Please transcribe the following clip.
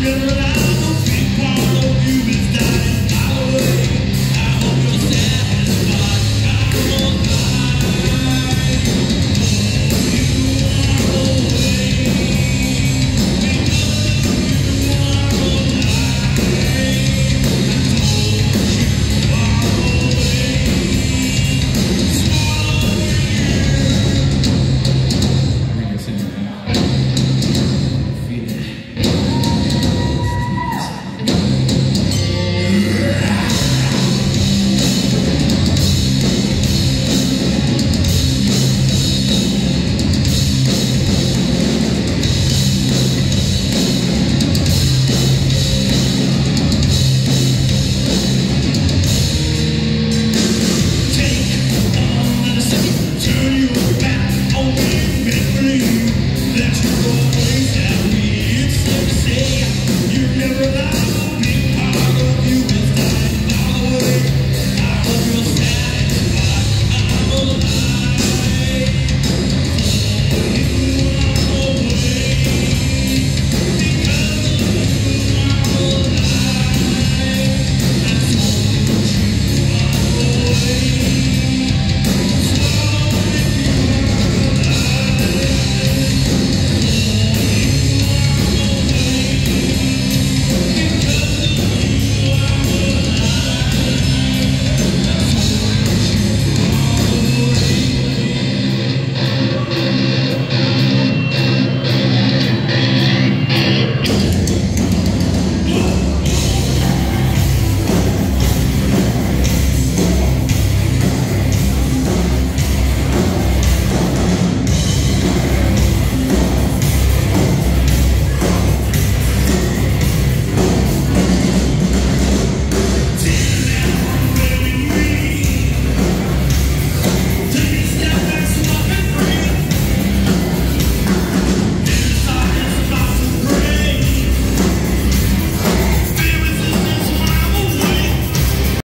Little